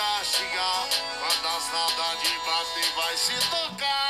castigar. Quando a saudade bater, vai se tocar.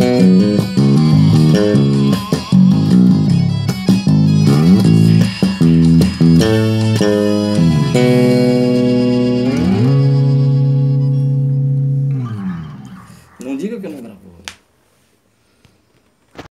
Não जी का क्यों लग रहा